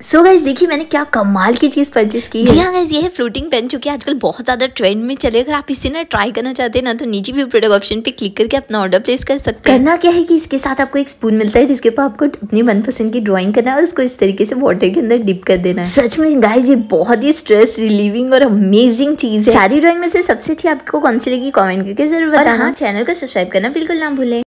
सो so देखिए मैंने क्या कमाल की चीज़ परचेस की है जी हाँ। गाइज़ ये है फ्लोटिंग पेन जो कि आजकल बहुत ज़्यादा ट्रेंड में चले। अगर आप इसे ना ट्राई करना चाहते हैं ना तो नीचे भी प्रोडक्ट ऑप्शन पे क्लिक करके अपना ऑर्डर प्लेस कर सकते हैं। करना क्या है कि इसके साथ आपको एक स्पून मिलता है जिसके ऊपर आपको अपनी मनपसंद की ड्रॉइंग करना है और उसको इस तरीके से वाटर के अंदर डिप कर देना है। सच में गाइज़ ये बहुत ही स्ट्रेस रिलीविंग और अमेजिंग चीज़ है। सारी ड्रॉइंग में से सबसे अच्छी आपको कौन सी लगी? कॉमेंट करके ज़रूर बताना। हाँ, चैनल को सब्सक्राइब करना बिल्कुल ना भूले।